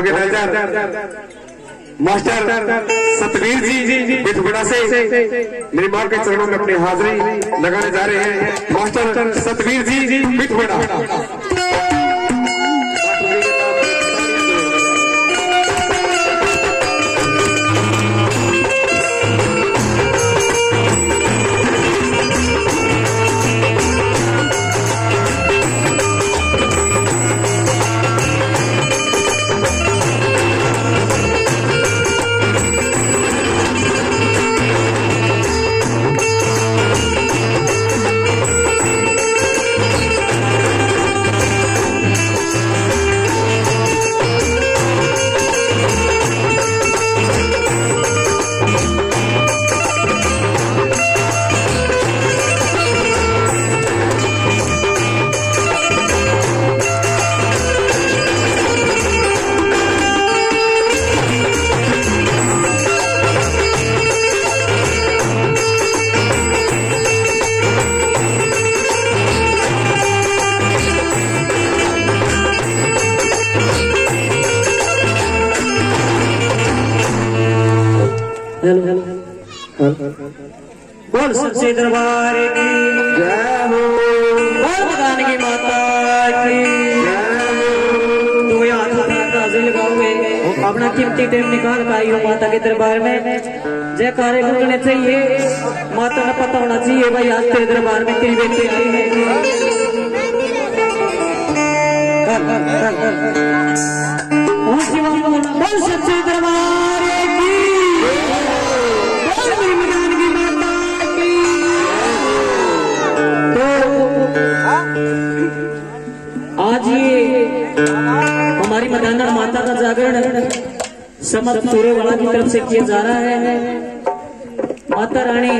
Organiser master Satveer ji Bithbada से मेरी माँ के चरणों में अपनी हाजिरी लगाने जा रहे हैं। मास्टर सतवीर जी बिठबड़ा हेलो बोल सच्चे दरबार की। जय हो बोल भगवान की माता की। तुम यहाँ हाथ में ताजे लगाओगे। अपना कीमती टाइम निकाल कर आई हो माता के दरबार में। जय कार्य करने चाहिए। माता ने पता होना चाहिए भाई आज तेरे दरबार में तेरी बेटी आई है। कर, कर, कर, कर। बोल सच्चे दरबार। आज ये हमारी मदाना माता का जागरण समस्त सूर्यवाला की तरफ़ से किया जा रहा है। माता रानी,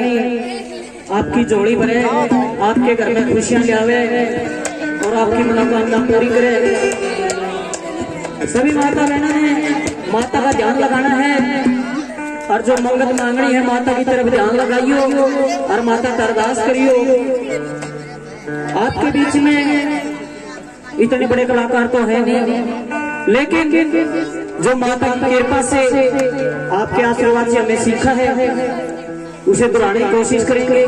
आपकी जोड़ी बने, आपके घर में खुशियाँ लावे और आपकी मनोकामना पूरी करे। सभी माता बहनों ने माता का ध्यान लगाना है और जो मंगत मांगनी है, माता की तरफ़ ध्यान लगाइयो और माता का अरदास करियो। आपके बीच में इतने बड़े कलाकार तो है नहीं। लेकिन जो माता की कृपा से आपके आशीर्वाद से हमने सीखा है, उसे दोहराने की कोशिश करेंगे।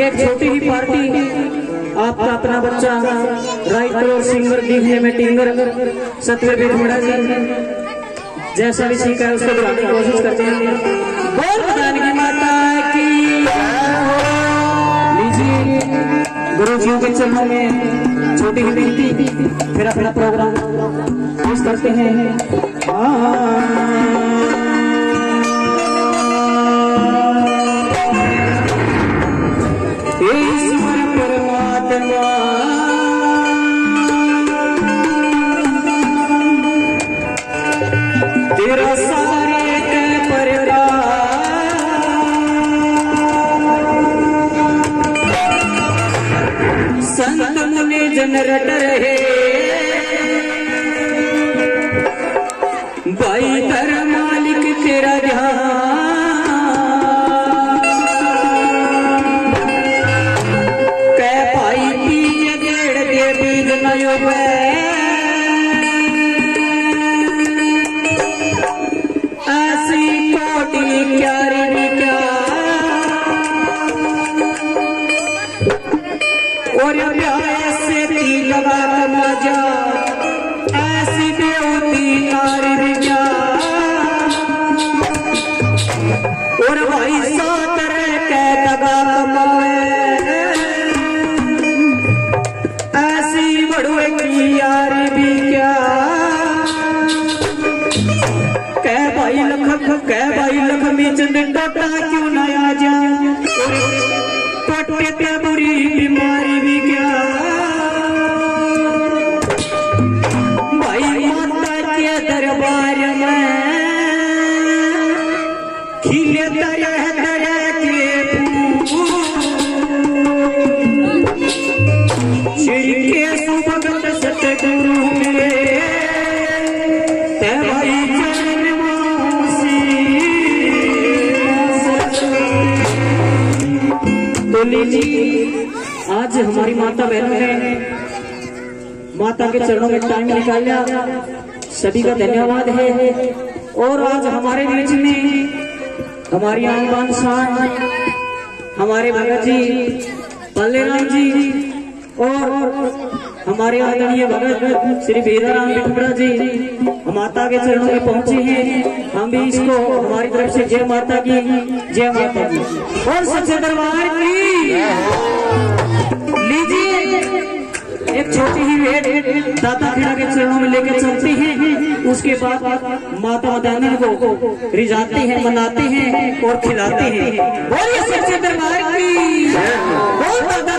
ये एक छोटी ही पार्टी, आपका अपना बच्चा, राइटर और सिंगर दिखने में टिंगर सतवे बिरमुड़ा जी। जैसा भी सीखा है, उसको दोहराने की कोशिश करते हैं। की माता की। गुरु जी के चरणों में छोटी ही विनती फिर अपना प्रोग्राम पेश करते हैं। ईश्वर परमात्मा तेरा सारे मुनि सभी का धन्यवाद है। और आज हमारे बीच में हमारी आन बान शान, हमारे भगत जी पल्लेराम जी, और हमारे आदरणीय भगत श्री वीराराम बिठुड़ा जी माता के चरणों में पहुँचे हैं। हम भी इसको हमारी तरफ़ से जय माता की, जय माता की। और सच्चे दरबार की। एक छोटी ही भेंट दाता खेड़ा के चरणों में लेकर चलते हैं। उसके बाद माता दानी को रिझाते हैं मनाते हैं और खिलाते हैं। बोलिए सच्चे दरबार की। बोल दादा।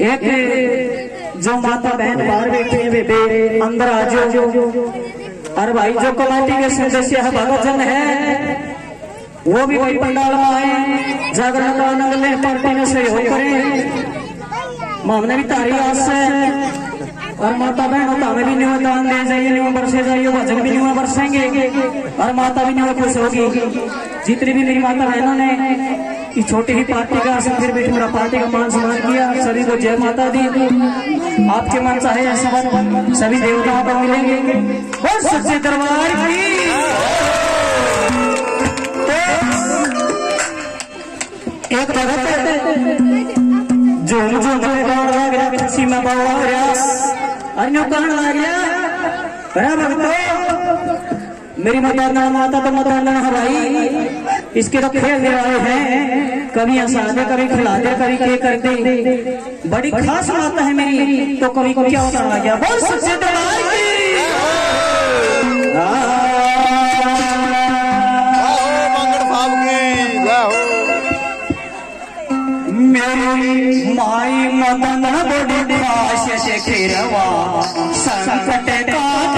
एक जो माता बहन बाहर बैठी है बेबे अंदर आ जाओ। अरे भाई, जो कमेटी के सदस्य है भगतजन है, वो भी वही पंडाल में आए, जागरण का आनंद ले, पार्टी में सहयोग करें। हमने भी तारी आस है, और माता बहन होता हमें भी न्यू दान दे, जाइए, न्यू बरसे जाइए, भजन भी न्यू बरसेंगे, और माता भी न्यू खुश होगी। जितनी भी मेरी माता बहनों ने इस छोटी ही पार्टी का फिर भी मेरा पार्टी का मान सम्मान किया, सभी को जय माता दी। आपके मन चाहे ऐसा सभी देवताओं को मिलेंगे। और सच्चे दरबार की एक भगत जो झूम में गान लग रहा खुशी में बाबा हो रहा। अन्यो कहने लग गया अरे भक्तो मेरी ना माता तो माता ना हराई। इसके तो खेल ले आए हैं। कभी हंसाते कभी खिलाते कभी के करते बड़ी खास माता है मेरी। तो कभी को क्या होता लग गया? बोल सच्चे दरबार की मंगल साहब की जय हो। मेरी माई मदन बड़ी भाष से खिरवा संकट काट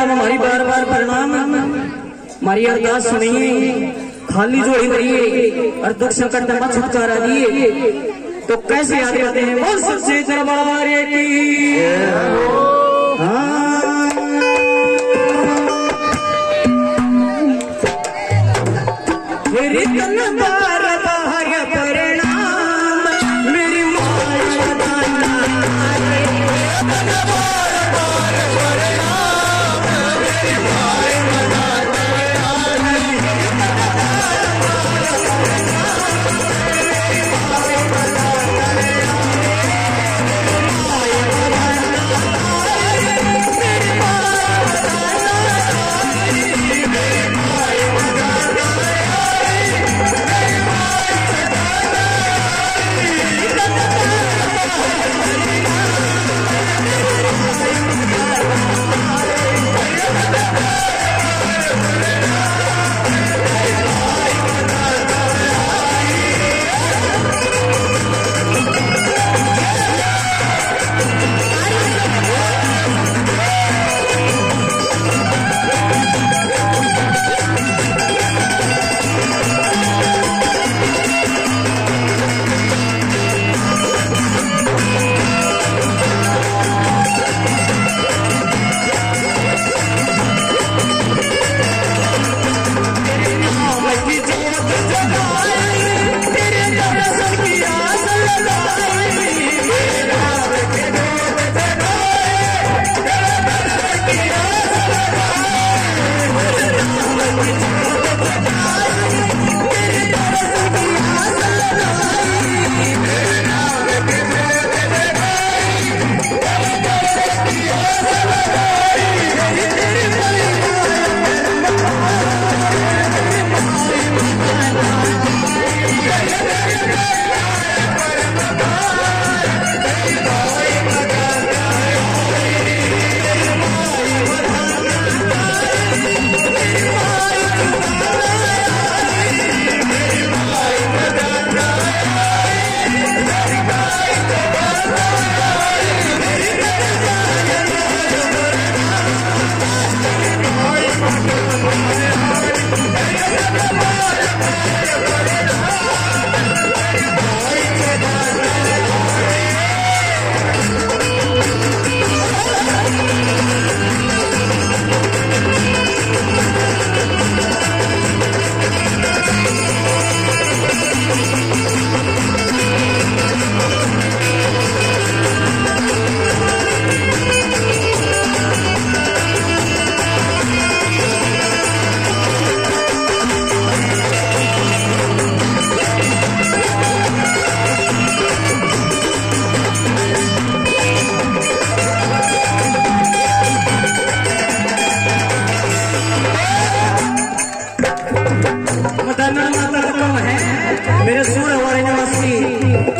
जनाब हमारी बार बार प्रणाम। हमारी अरदास सुनिए। खाली जोड़ी करिए और दुख संकट का मत छुटकारा दिए। तो कैसे याद करते हैं? बोल सबसे दरबार की। हाँ।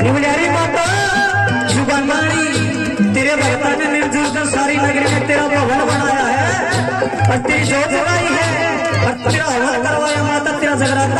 निमल्यारी माता तेरे भक्ता ने मिलजुल कर सारी नगरी में तेरा भवन बनाया है। तेरा हवन करवाया माता, तेरा जगराता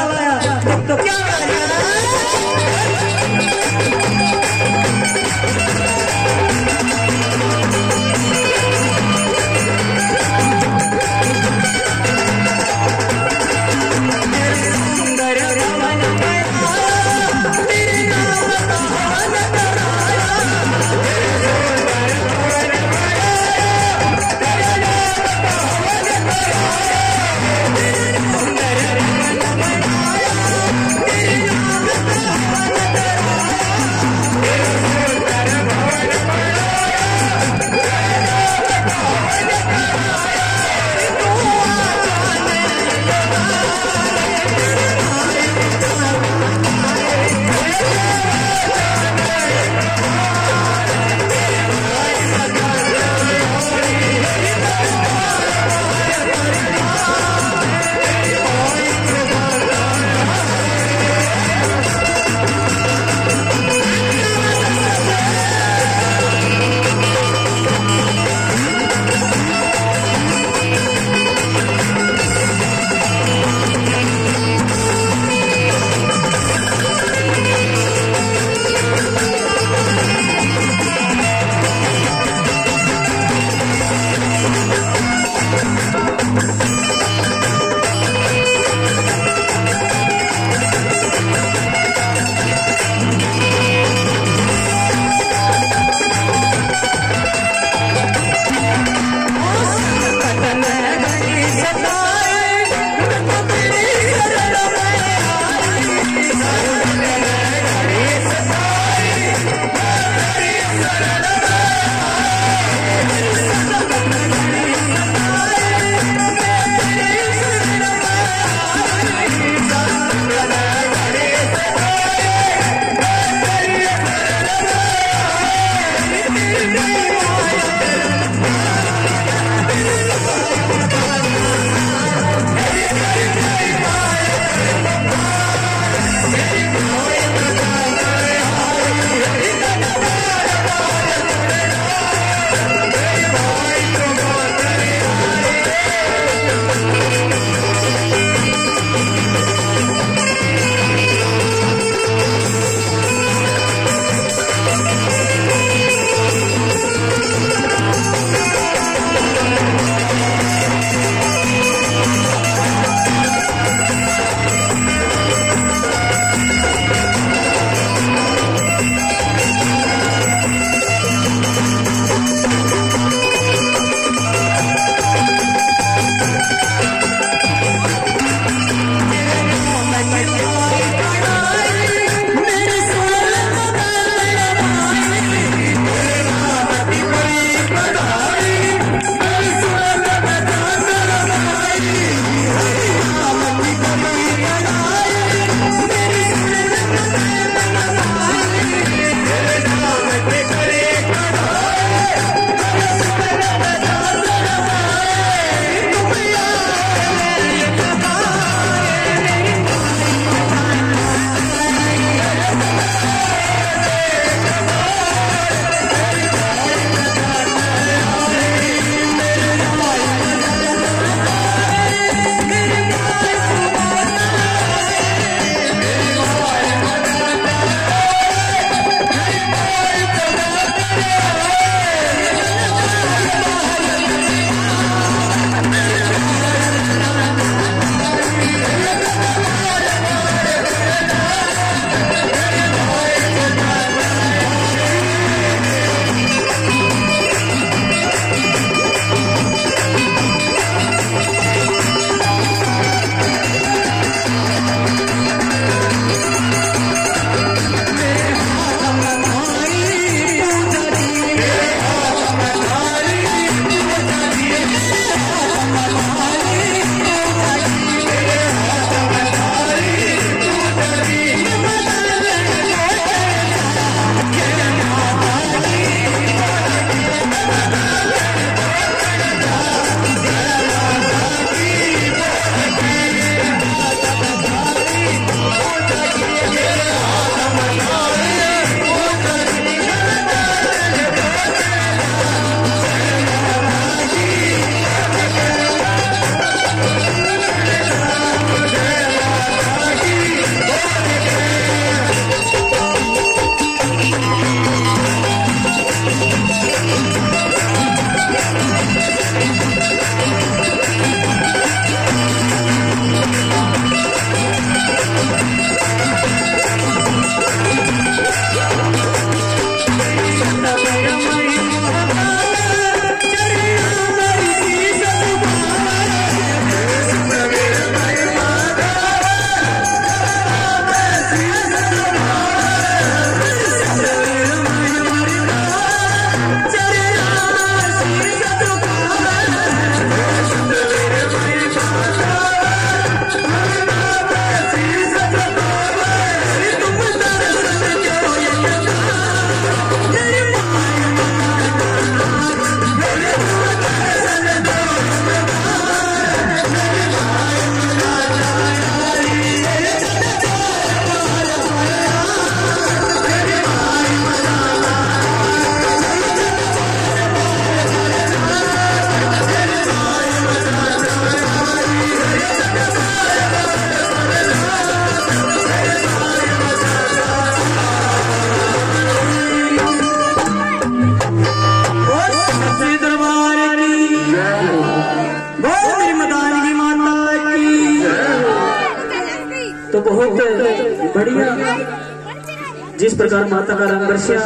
प्रकार माता का रंग बरसिया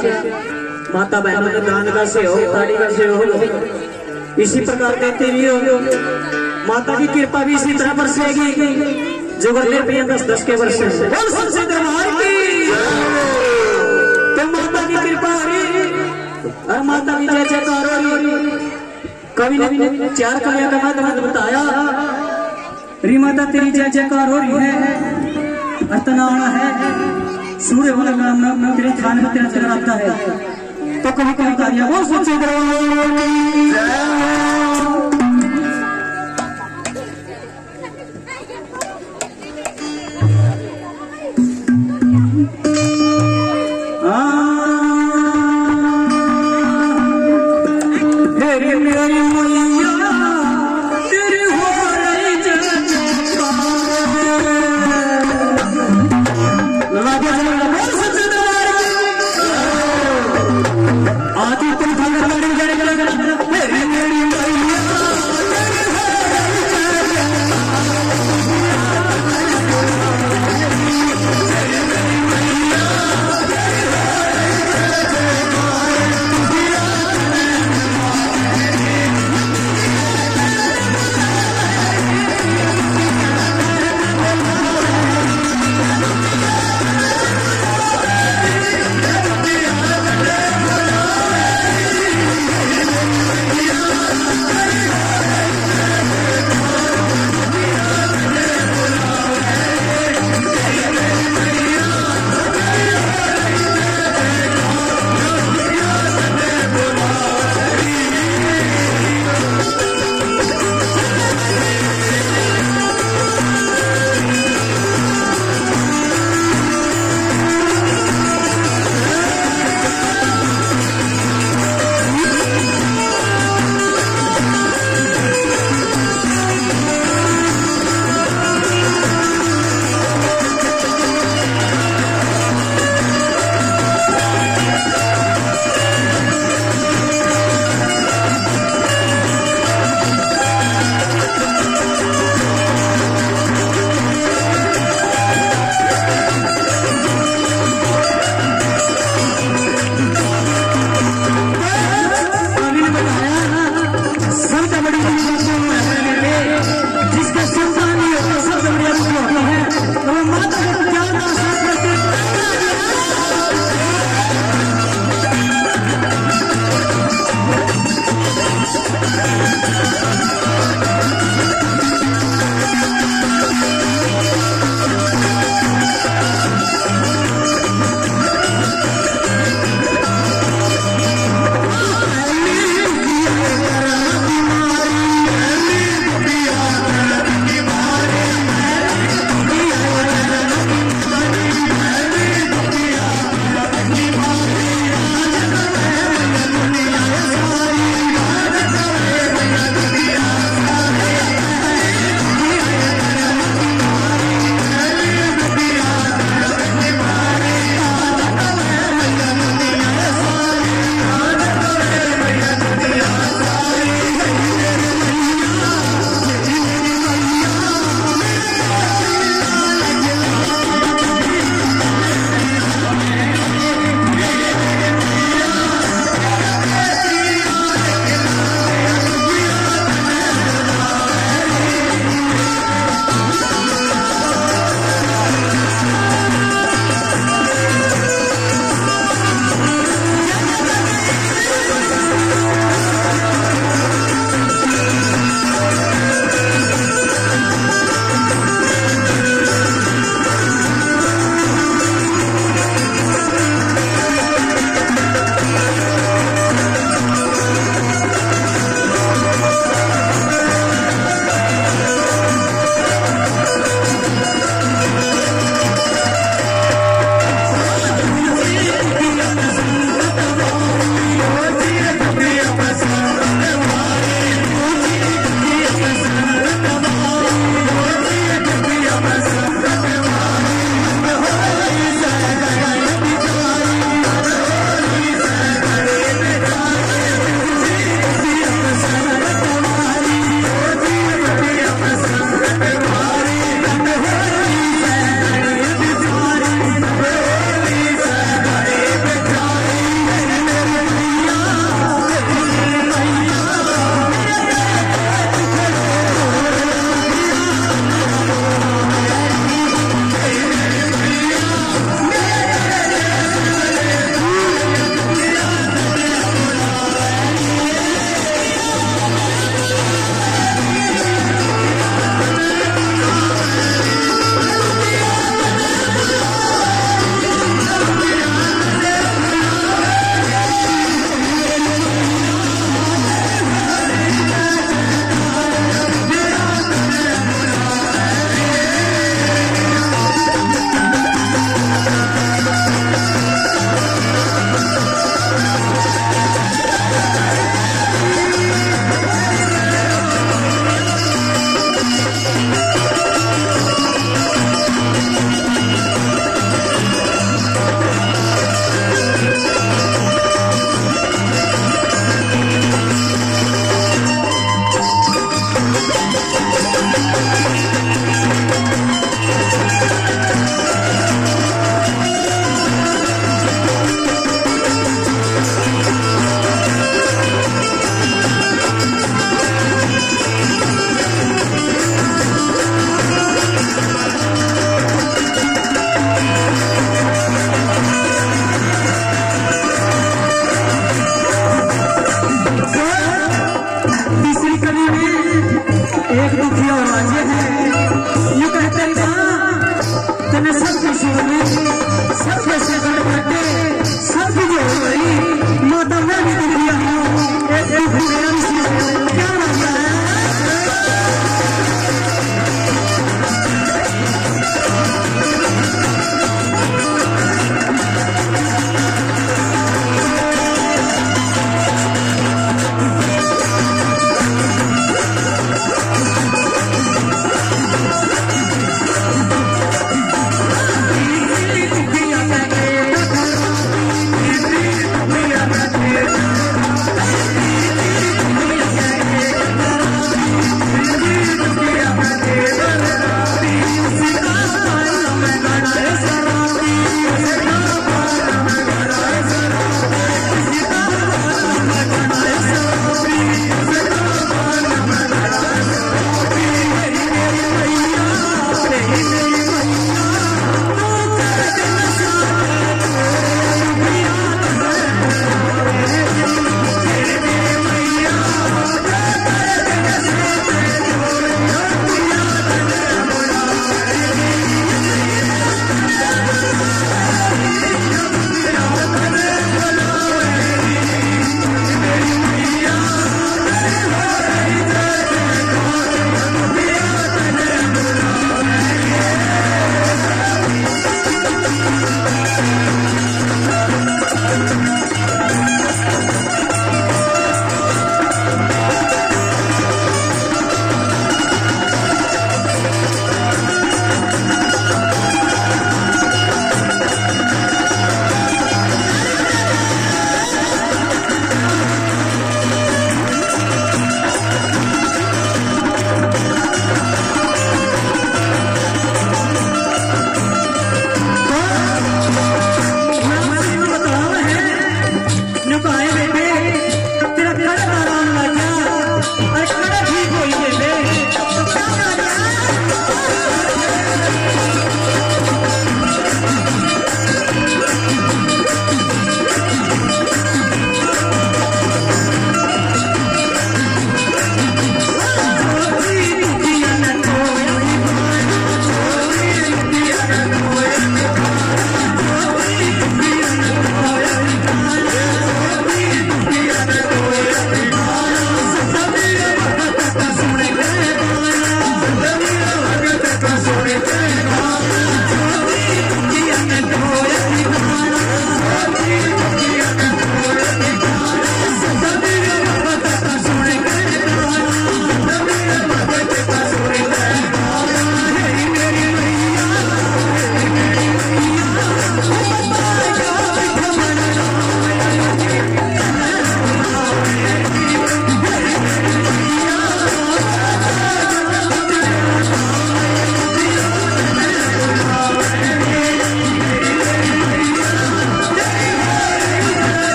माता बहनों ने दान का सहयोग ताड़ी का सहयोग इसी प्रकार देते हो माता की कृपा भी इसी तरह बरसेगी। जो बदले पे दस दस के वर्ष से दरबार की तो माता की कृपा हो। रही और माता की जय जयकार हो। रही कवि ने चार कवियों का मत बताया। री माता तेरी जय जयकार हो रही है। अर्तनाना है। सूर्य वाला नाम नाम तेरे स्थान में तेरा जगराता है। तो कभी कभी कार्य वो सच्चे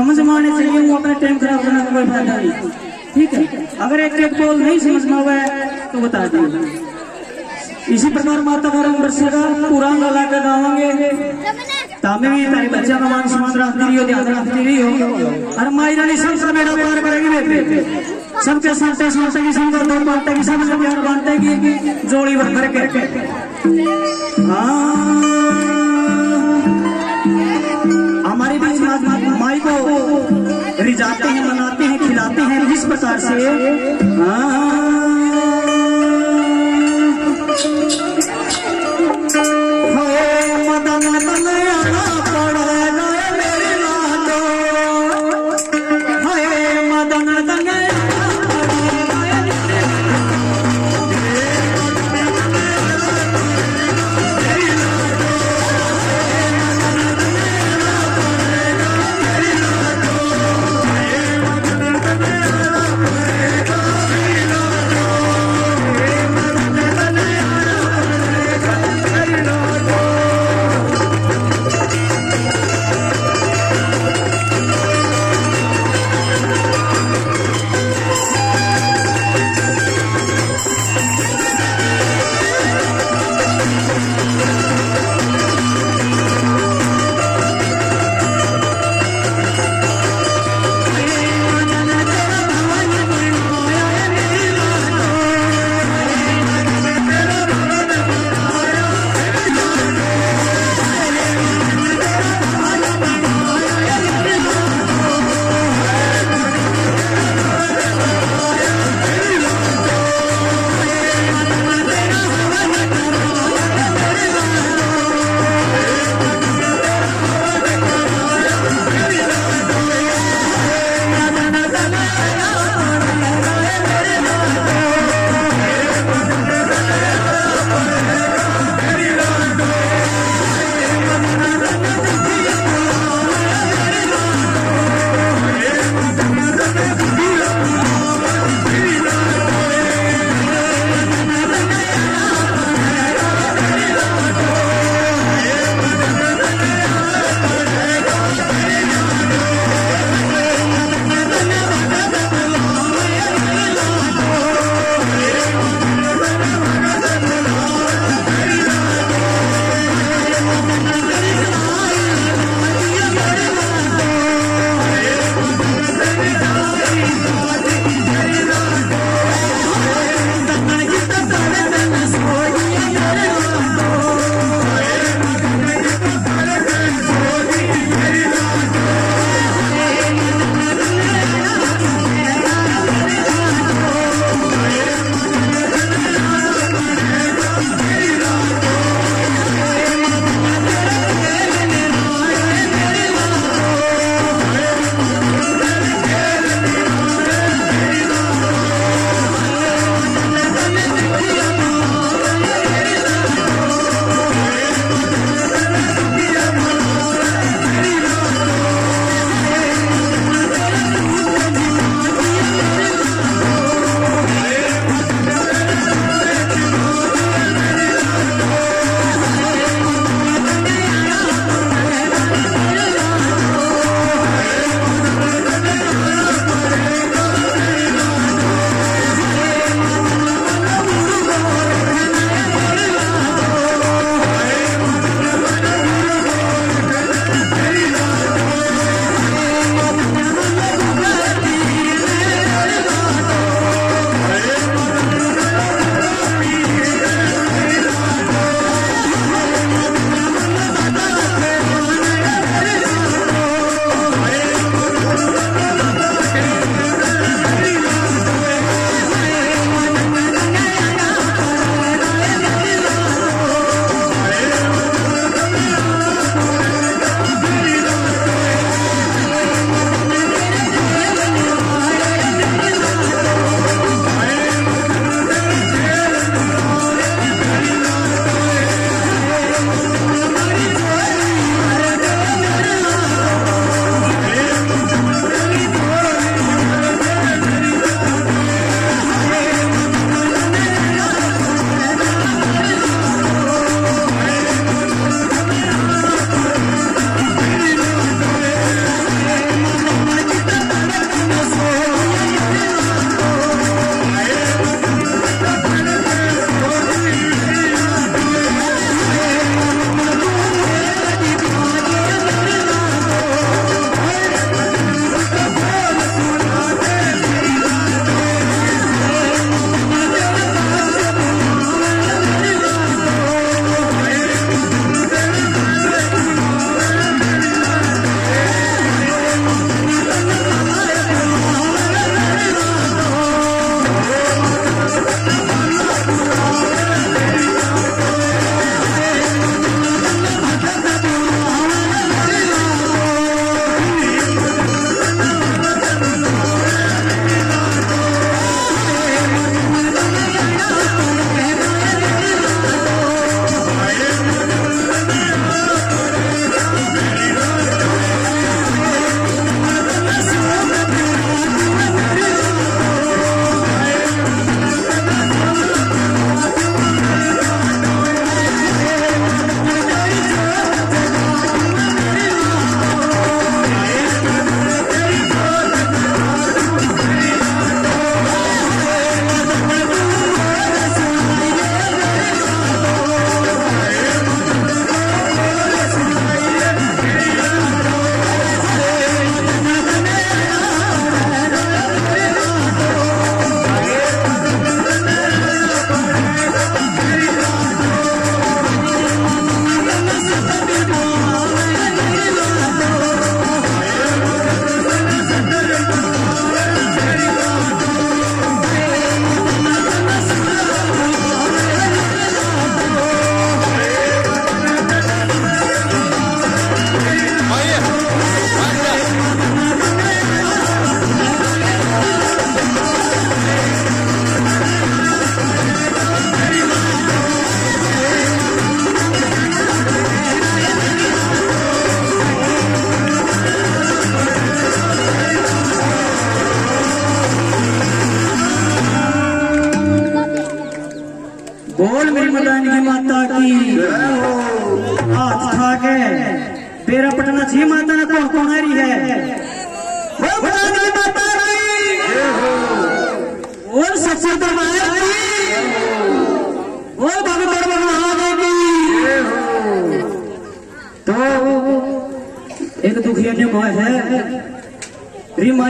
समझ में आने चाहिए वो अपना टाइम खराब करने का कोई फ़ायदा नहीं ठीक है। अगर एक एक बोल नहीं समझ में आवे तो बता दिए इसी प्रकार माता गौरव बरसेगा पूरा गला के गावांगे तामे भी तारी बच्चा का मान सम्मान रखती रही हो ध्यान रखती रही हो और माई रानी सबसे बेड़ा पार करेगी बेटे सबके साथे साथे की संग दो बांटे की सबसे प्यार बांटे की जोड़ी भर भर प्रकार से हाँ।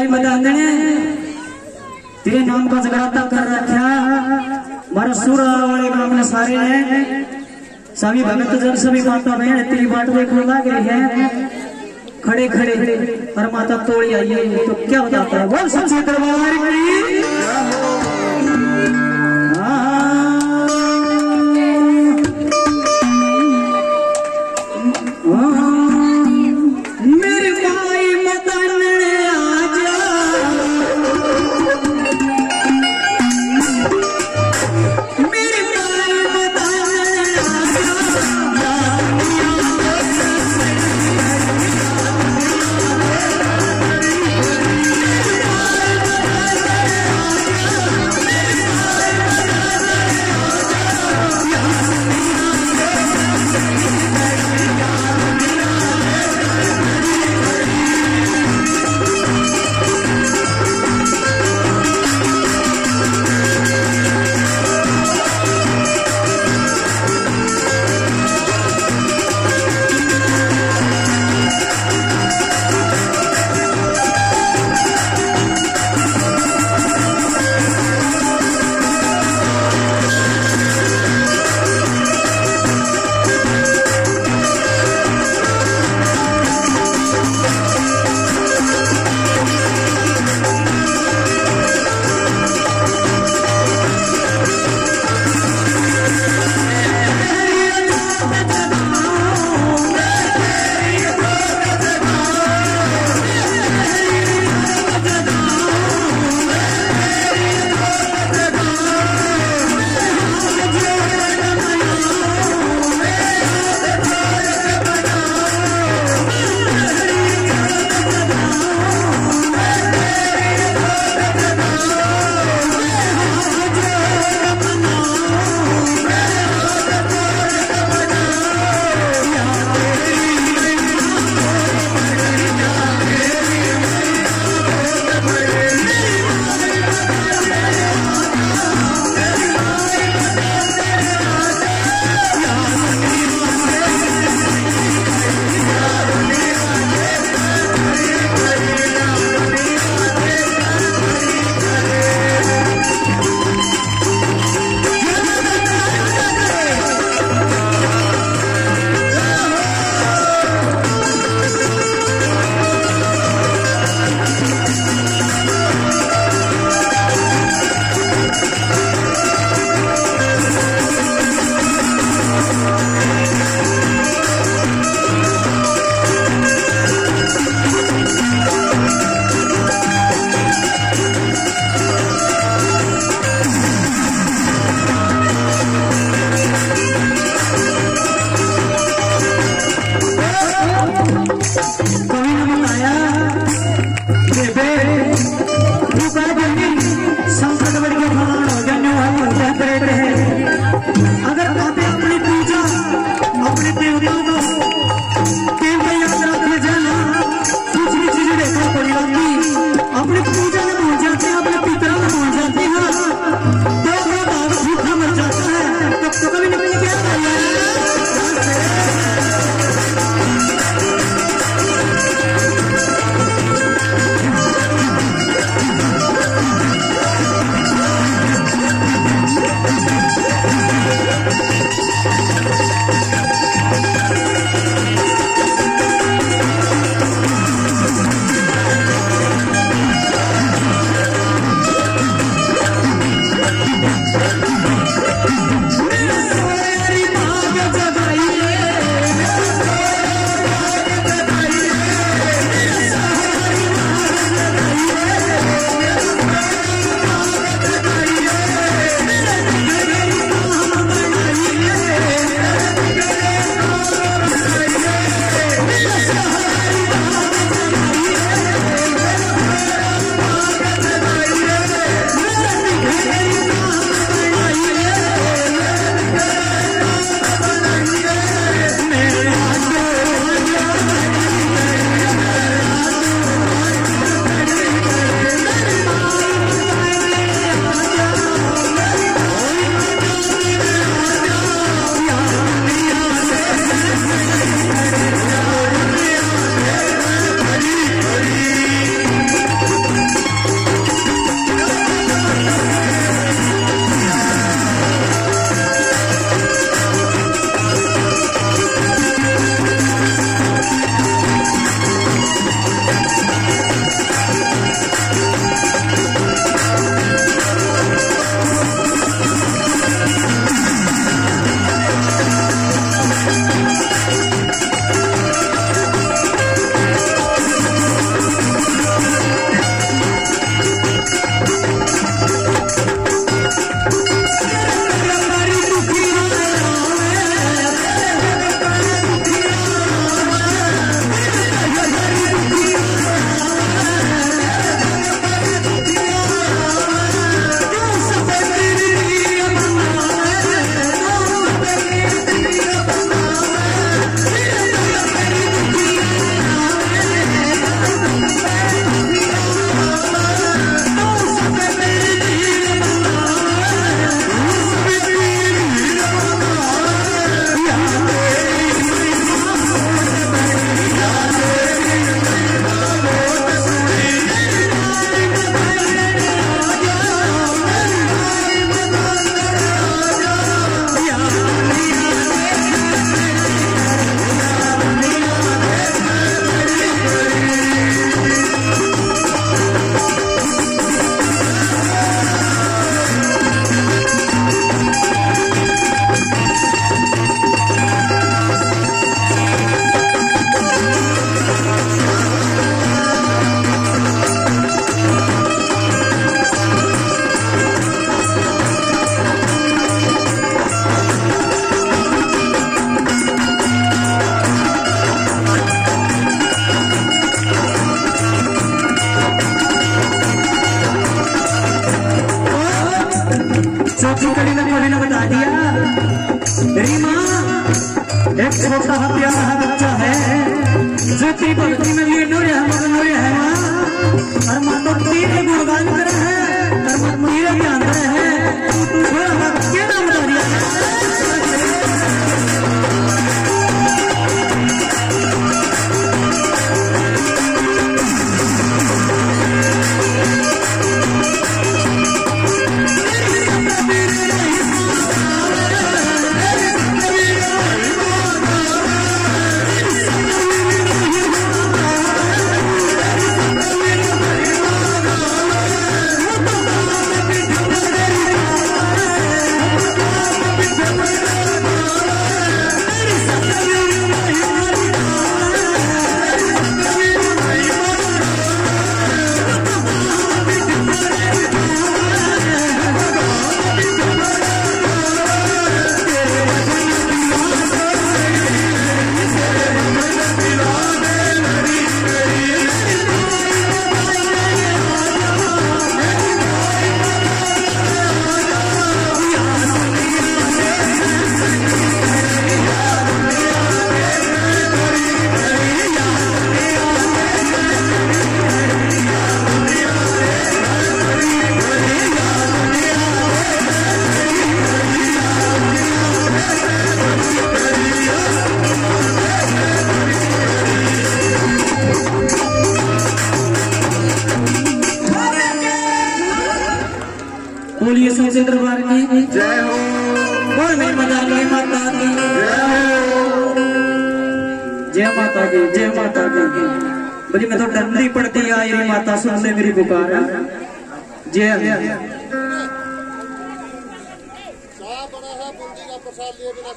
माई मदान तेरे नाम का जगराता कर रखा। मारा सूर वाले गाँव में सारे ने सभी भगत जन सभी माता बहन, तेरी बात देखने ला गई है? खड़े खड़े। और माता तोड़ी आई है। तो क्या बताता है? बोल सच्चे दरबार की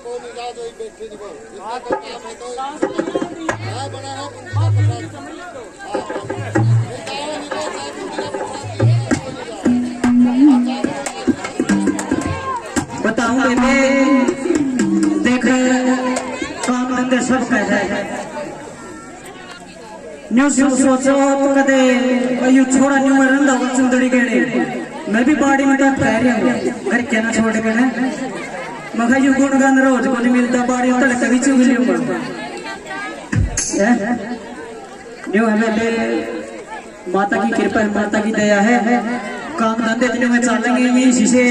कोई नहीं जा बताऊँ बेटे देख काम धंधे सब कह न्यू सोचो तो कदे अयु छोड़ा न्यू में रंदा वो चुंदड़ी केड़े मैं भी बाड़ी में तो ठहरे हूँ घर के ना छोड़ के ना मगर यू गुण गान रोज को नहीं मिलता बाड़ी में तो कभी चुग लियो न्यू हमें ले माता की कृपा है माता की दया है काम धंधे दिनों में चलेंगे ये इसी से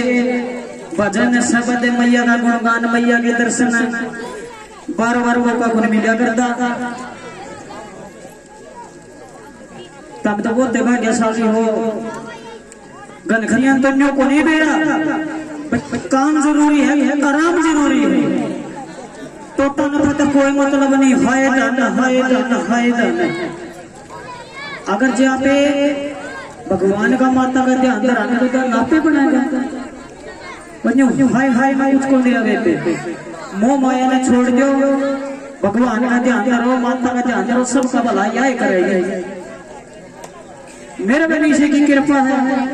भजन शब्द मैया का गुणगान मैया के दर्शन बार बार वो का गुण मिला करता तब तो वो भाग्यशाली हो। गनखरियाँ तो को नहीं बेड़ा। काम ज़रूरी है आराम ज़रूरी है। तो तन पता कोई मतलब नहीं हाय धन हाय धन हाय धन अगर जहाँ पे भगवान का माता का ध्यान धराने तो क्या नापे बन्यो हाय हाय मैं उसको दिया देते मोह माया ने छोड़ दो भगवान का ध्यान धरो, माता का ध्यान धरो, सबका भला यही करेगी। मेरे भी नीचे की कृपा है।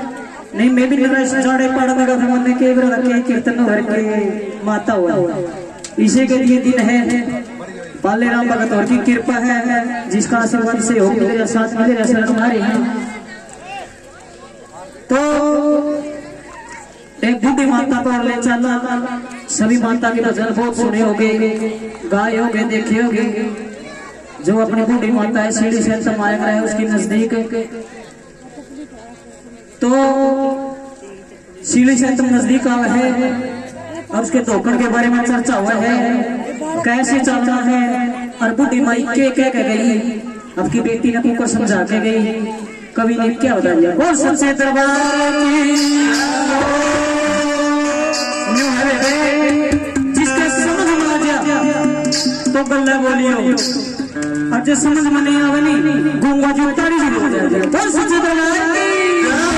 नहीं, मैं भी नरेश चाड़े पड़ था मन के बिर रखे, कीर्तन भर के माता हुआ। इसी के लिए दिन है। पाले राम भगत और की कृपा है, जिसका आशीर्वाद से हो मेरे साथ मेरे असर तुम्हारे हैं। तो एक बूढ़ी माता पर ले चला, सभी माता के भजन बहुत सुने होंगे, गाए होंगे, देखे होंगे। जो अपनी बूढ़ी माता है, सीढ़ी से समाया है उसकी नज़दीक तो सीढ़ी से नज़दीक आवे है। और उसके धोखड़ के बारे में चर्चा हुआ है। कैसे चलना है? और बूढ़ी माई के कह के गई। आपकी बेटी ने कुकर समझा के गई। कवि ने क्या बताया? और सबसे दरबार की। आ तो गल्ला बोलियो, और जो समझ में नहीं आवे नहीं गूँगा जो ताड़ी शुरू हो जाए और सबसे दरबार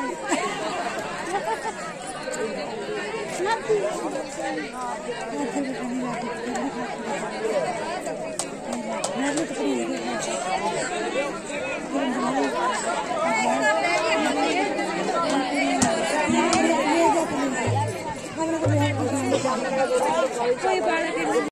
कोई बाढ़